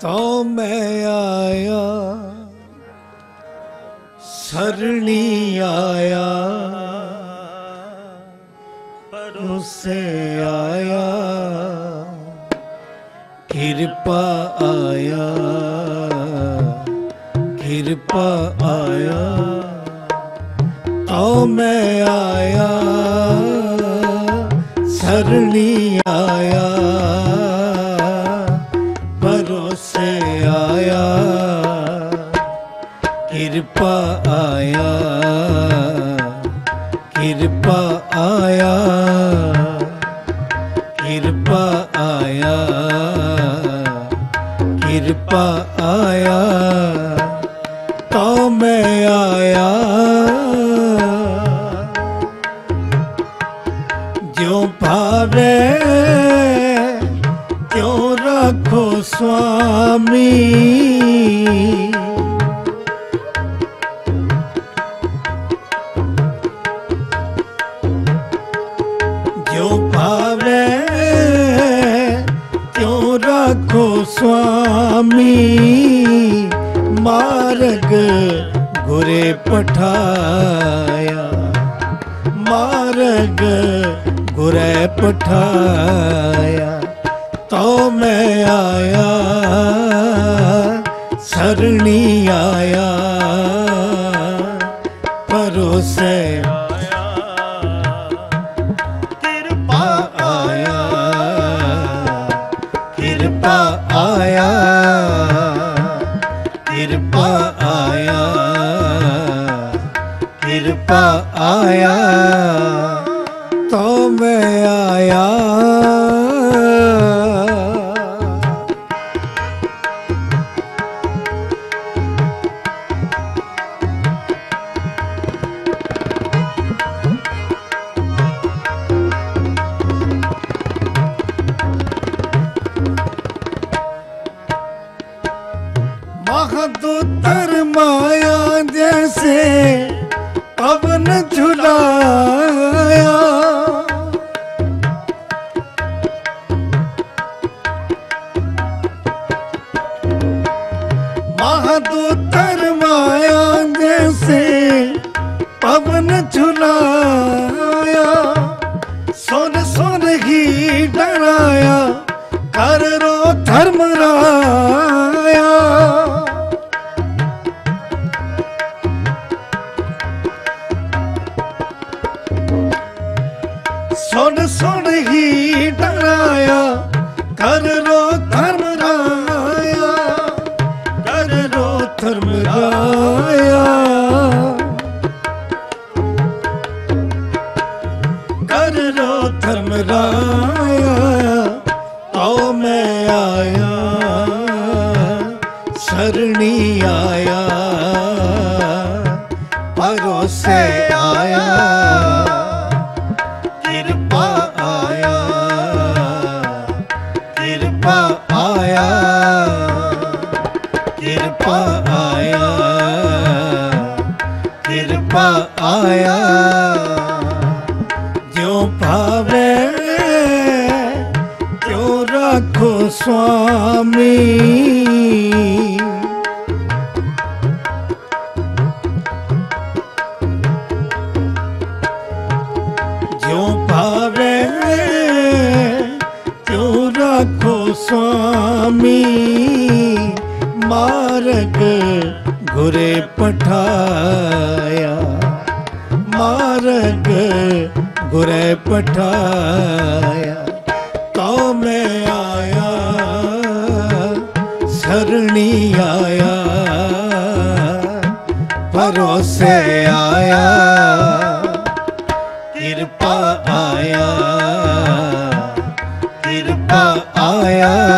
ਤੋ ਮੈਂ ਆਇਆ। ਸਰਣੀ ਆਇਆ। ਪਰੋਸੇ ਆਇਆ। ਕਿਰਪਾ ਆਇਆ। ਕਿਰਪਾ ਆਇਆ। ਤੋ ਮੈਂ ਆਇਆ। ਸਰਣੀ ਕਿਰਪਾ ਆਇਆ ਕਿਰਪਾ ਆਇਆ ਕਿਰਪਾ ਆਇਆ ਕਿਰਪਾ ਆਇਆ। ਤਾਂ ਮੈਂ ਆਇਆ, ਜਿਉ ਭਾਵੇ, ਕਿਉ ਰੱਖੋ ਸੁਆਮੀ ਪਠਾਇਆ। ਮਾਰਗ ਗੁਰੇ ਪਠਾਇਆ। ਤੋ ਮੈਂ ਆਇਆ ਸਰਣੀ ਆਇਆ। ਪਾਇਆ ਤੋ ਮੈਂ ਆਇਆ। ਮਹਦੁ ਧਰਮਾਇਆ ਜੈਸੇ ਹਵਨ ਝੁਲਾਇਆ। ਮਹਦੂਤਰ ਮਾਇਆ ਜੈਸੇ ਪਵਨ ਝੁਲਾਇਆ। ਸੁਨ ਸੁਨ ਹੀ ਡਰਾਇਆ। ਕਰ ਰੋ ਧਰਮ ਰਾ ਆਇਆ ਜਿਉ ਭਾਵੇ ਤਿਉ ਰੱਖੋ ਸੁਆਮੀ। ਜਿਉ ਭਾਵੇ ਤਿਉ ਰੱਖੋ ਸੁਆਮੀ। ਮਾਰਗ ਗੁਰੇ ਪਠਾਇਆ। ਮਾਰਗ ਗੁਰੇ ਪਠਾਇਆ। ਤਉ ਮੈਂ ਆਇਆ, ਸਰਣੀ ਆਇਆ। ਪਰੋਸੇ ਆਇਆ, ਕਿਰਪਾ ਆਇਆ। ਕਿਰਪਾ ਆਇਆ।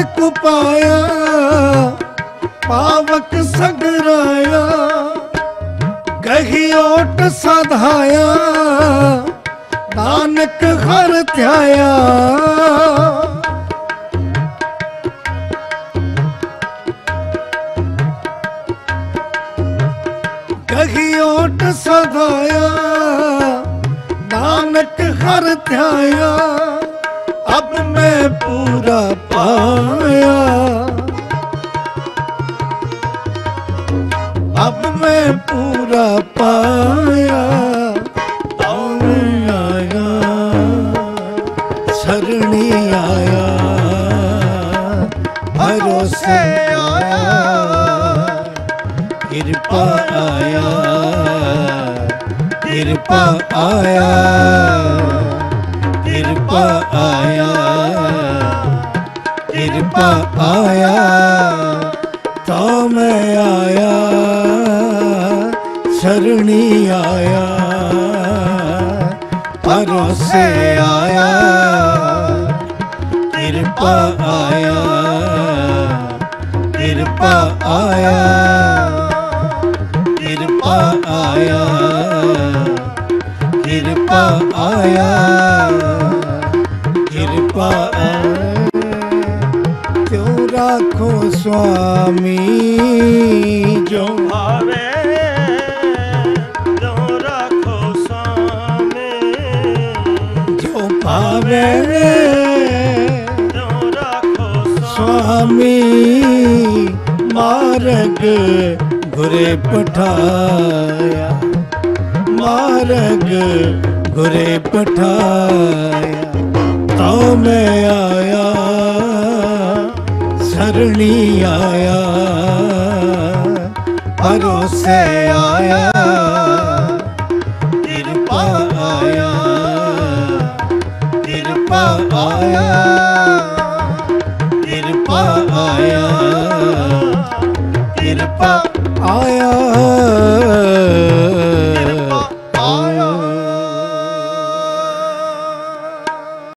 ਅੰਧ ਪਾਇਆ, ਪਾਵਕ ਸਗਰਾਇਆ, ਗਹੀ ਓਟ ਸਧਾਇਆ, ਨਾਨਕ ਹਰ ਧਿਆਇਆ। ਗਹੀ ਓਟ ਸਧਾਇਆ, ਨਾਨਕ ਹਰ ਧਿਆਇਆ, ਅਬ ਮੈਂ ਪੂਰਾ ਪਾਇਆ ਅਬ ਮੈਂ ਪੂਰਾ ਪਾਇਆ ਤਉ ਆਇਆ? ਸਰਣੀ ਆਇਆ, ਭਰੋਸੇ ਆਇਆ। ਕਿਰਪਾ ਆਇਆ ਕਿਰਪਾ ਆਇਆ ਕਿਰਪਾ ਆਇਆ। ਕਿਰਪਾ ਆਇਆ ਤਾਂ ਮੈਂ ਆਇਆ, ਸਰਣੀ ਆਇਆ ਪਰੋਸੇ ਆਇਆ, ਕਿਰਪਾ ਆਇਆ ਕਿਰਪਾ ਆਇਆ ਕਿਰਪਾ ਆਇਆ ਕਿਰਪਾ ਆਇਆ। ਸੁਆਮੀ ਜੋ ਭਾਵੇ ਜੋ ਰੱਖੋ ਸਾਮੇ ਜੋ ਭਾਵੇ ਜੋ ਰੱਖੋ ਸੁਆਮੀ ਮਾਰਗ ਗੁਰੇ ਪਠਾਇਆ ਮਾਰਗ ਗੁਰੇ ਪਠਾਇਆ ਤਾਂ ਮੈਂ ਆਇਆ। ਸਰਣੀ ਆਇਆ ਅਰੋਸੇ ਆਇਆ ਕਿਰਪਾ ਆਇਆ ਕਿਰਪਾ ਆਇਆ ਕਿਰਪਾ ਆਇਆ ਕਿਰਪਾ ਆਇਆ